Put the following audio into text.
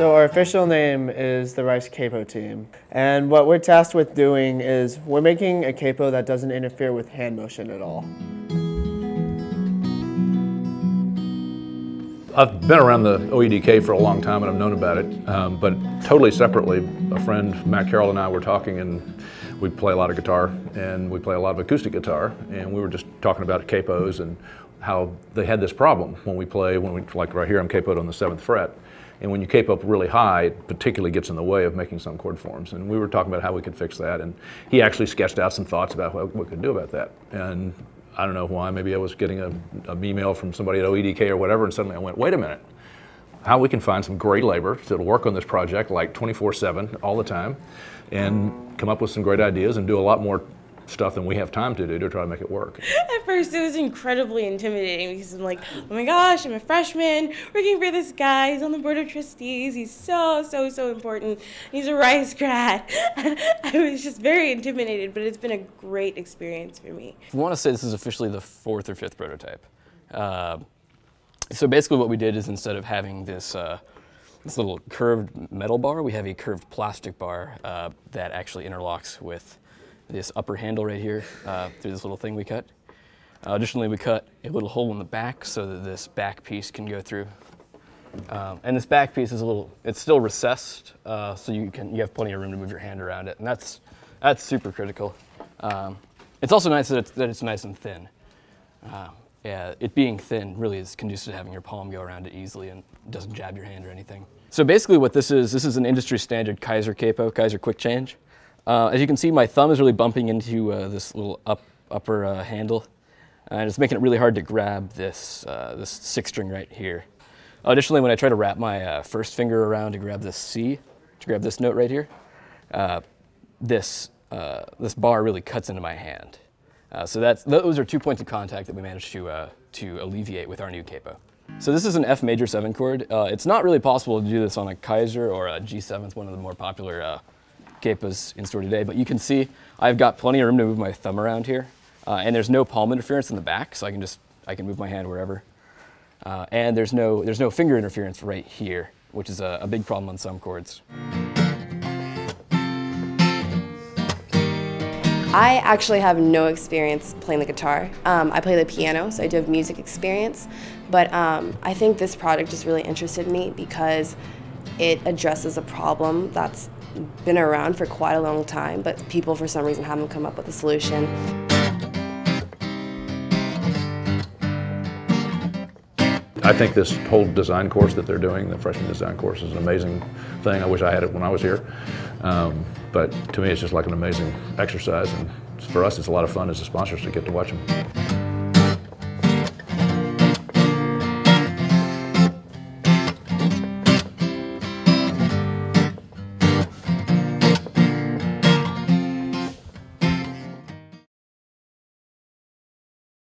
So our official name is the Rice Capo Team. And what we're tasked with doing is we're making a capo that doesn't interfere with hand motion at all. I've been around the OEDK for a long time and I've known about it, um, but totally separately, a friend, Matt Carroll and I were talking and we play a lot of guitar and we play a lot of acoustic guitar and we were just talking about capos and how they had this problem when we play, when we, like right here I'm capoed on the seventh fret. And when you cape up really high, it particularly gets in the way of making some chord forms. And we were talking about how we could fix that. And he actually sketched out some thoughts about what we could do about that. And I don't know why, maybe I was getting a, an email from somebody at OEDK or whatever, and suddenly I went, wait a minute, how we can find some great labor to work on this project like 24 7 all the time and come up with some great ideas and do a lot more stuff than we have time to do to try to make it work. At first, it was incredibly intimidating because I'm like, oh my gosh, I'm a freshman working for this guy. He's on the board of trustees. He's so, so, so important. He's a Rice grad. I was just very intimidated, but it's been a great experience for me. I want to say this is officially the fourth or fifth prototype. Uh, so basically, what we did is instead of having this uh, this little curved metal bar, we have a curved plastic bar uh, that actually interlocks with this upper handle right here uh, through this little thing we cut. Uh, additionally, we cut a little hole in the back so that this back piece can go through. Um, and this back piece is a little, it's still recessed, uh, so you can you have plenty of room to move your hand around it, and that's that's super critical. Um, it's also nice that it's, that it's nice and thin. Uh, yeah, it being thin really is conducive to having your palm go around it easily and doesn't jab your hand or anything. So basically what this is, this is an industry standard Kyser capo, Kyser quick change. Uh, as you can see, my thumb is really bumping into uh, this little up, upper uh, handle, and it's making it really hard to grab this, uh, this six string right here. Additionally, when I try to wrap my uh, first finger around to grab this C, to grab this note right here, uh, this, this bar really cuts into my hand. so that's, those are two points of contact that we managed to, to alleviate with our new capo. So this is an F major 7 chord. it's not really possible to do this on a Kyser or a G7, it's one of the more popular capos in store today, but you can see I've got plenty of room to move my thumb around here. Uh, and there's no palm interference in the back, so I can just, I can move my hand wherever. Uh, and there's no, there's no finger interference right here, which is a, a big problem on some chords. I actually have no experience playing the guitar. Um, I play the piano, so I do have music experience. But um, I think this project just really interested me because it addresses a problem that's been around for quite a long time, but people for some reason haven't come up with a solution. I think this whole design course that they're doing, the freshman design course, is an amazing thing. I wish I had it when I was here. Um, but to me, it's just like an amazing exercise. And for us, it's a lot of fun as the sponsors to get to watch them.